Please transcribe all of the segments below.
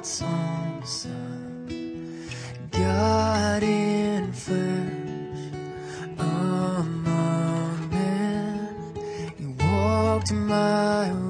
God's own Son, God in flesh, among men, He walked my way.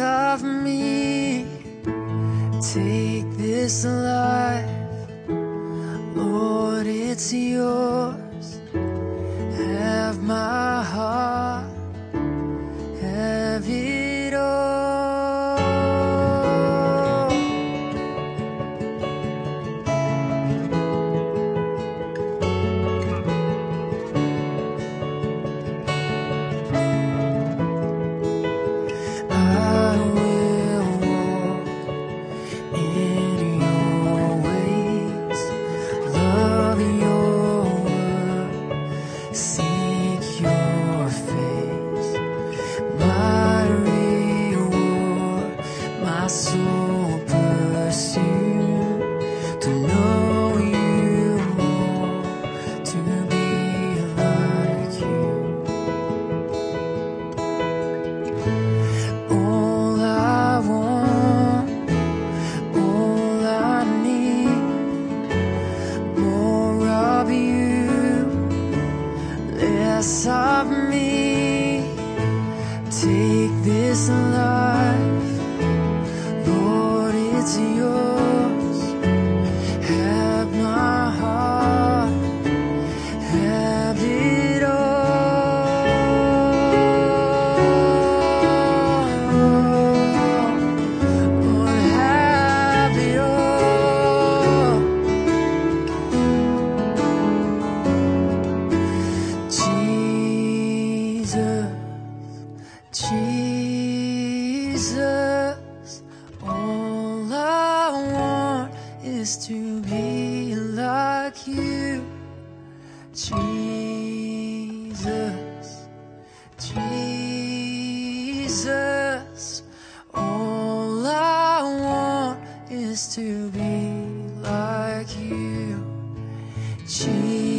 of me. Take this life, Lord, it's yours. this life, Lord, it's you. is to be like you, Jesus, Jesus. All I want is to be like you, Jesus.